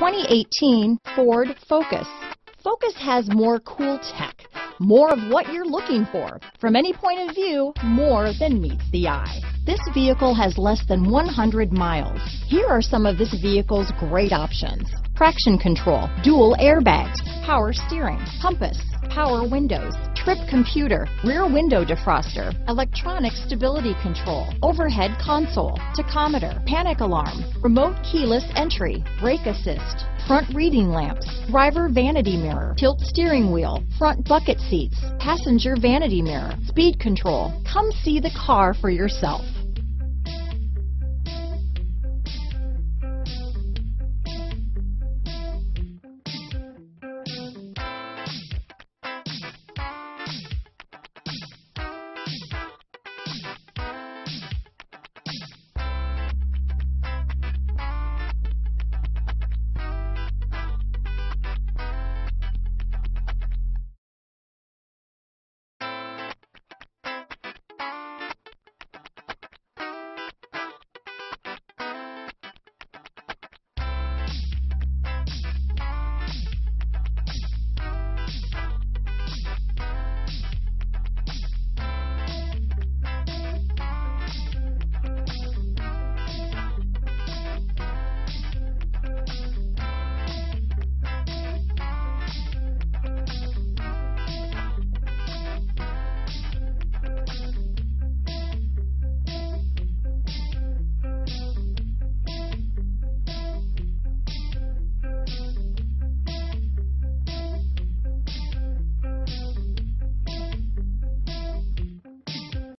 2018 Ford Focus. Focus has more cool tech, more of what you're looking for. From any point of view, more than meets the eye. This vehicle has less than 100 miles. Here are some of this vehicle's great options. Traction control, dual airbags, power steering, compass, power windows, trip computer, rear window defroster, electronic stability control, overhead console, tachometer, panic alarm, remote keyless entry, brake assist, front reading lamps, driver vanity mirror, tilt steering wheel, front bucket seats, passenger vanity mirror, speed control. Come see the car for yourself. Thank you.